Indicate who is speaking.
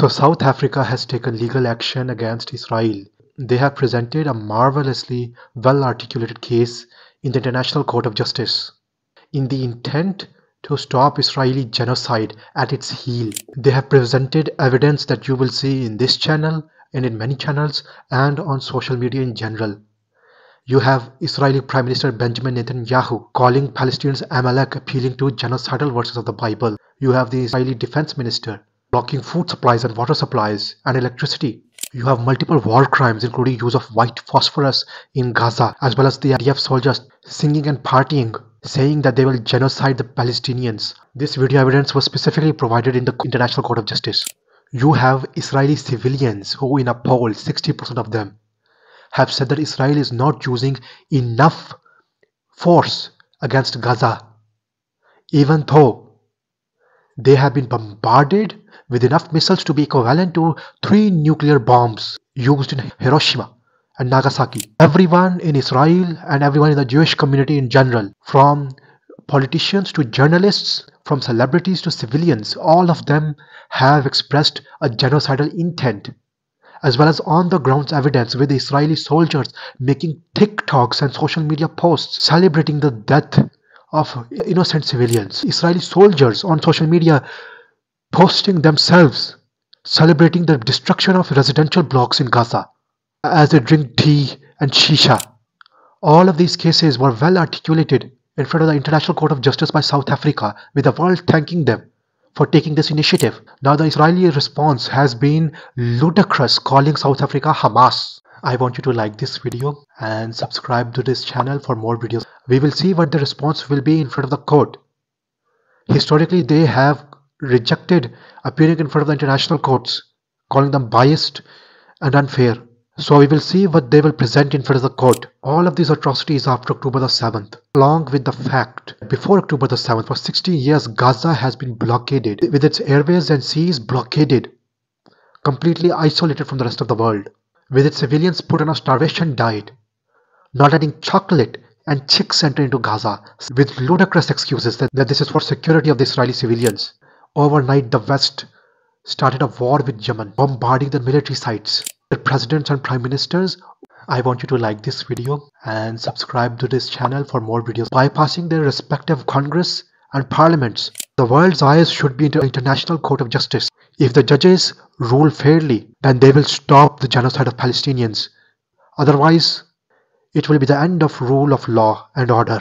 Speaker 1: So South Africa has taken legal action against Israel. They have presented a marvelously well articulated case in the International Court of Justice in the intent to stop Israeli genocide at its heel. They have presented evidence that you will see in this channel and in many channels and on social media in general. You have Israeli Prime Minister Benjamin Netanyahu calling Palestinians Amalek appealing to genocidal verses of the Bible. You have the Israeli Defense Minister blocking food supplies and water supplies and electricity. You have multiple war crimes including use of white phosphorus in Gaza as well as the IDF soldiers singing and partying saying that they will genocide the Palestinians. This video evidence was specifically provided in the International Court of Justice. You have Israeli civilians who in a poll 60% of them have said that Israel is not using enough force against Gaza even though they have been bombarded with enough missiles to be equivalent to three nuclear bombs used in Hiroshima and Nagasaki. Everyone in Israel and everyone in the Jewish community in general, from politicians to journalists, from celebrities to civilians, all of them have expressed a genocidal intent as well as on the ground evidence with Israeli soldiers making TikToks and social media posts celebrating the death of innocent civilians. Israeli soldiers on social media posting themselves celebrating the destruction of residential blocks in Gaza as they drink tea and shisha. All of these cases were well articulated in front of the International Court of Justice by South Africa, with the world thanking them for taking this initiative. Now, the Israeli response has been ludicrous, calling South Africa Hamas. I want you to like this video and subscribe to this channel for more videos. We will see what the response will be in front of the court. Historically, they have rejected appearing in front of the international courts, calling them biased and unfair. So we will see what they will present in front of the court. All of these atrocities after October the 7th, along with the fact that before October the 7th, for 60 years Gaza has been blockaded, with its airways and seas blockaded, completely isolated from the rest of the world, with its civilians put on a starvation diet, not letting chocolate and chicks enter into Gaza, with ludicrous excuses that, that this is for security of the Israeli civilians. Overnight, the West started a war with Yemen, bombarding the military sites the presidents and prime ministers I want you to like this video and subscribe to this channel for more videos. Bypassing their respective Congress and parliaments, the world's eyes should be in the International Court of Justice. If the judges rule fairly, then they will stop the genocide of Palestinians. Otherwise, it will be the end of rule of law and order.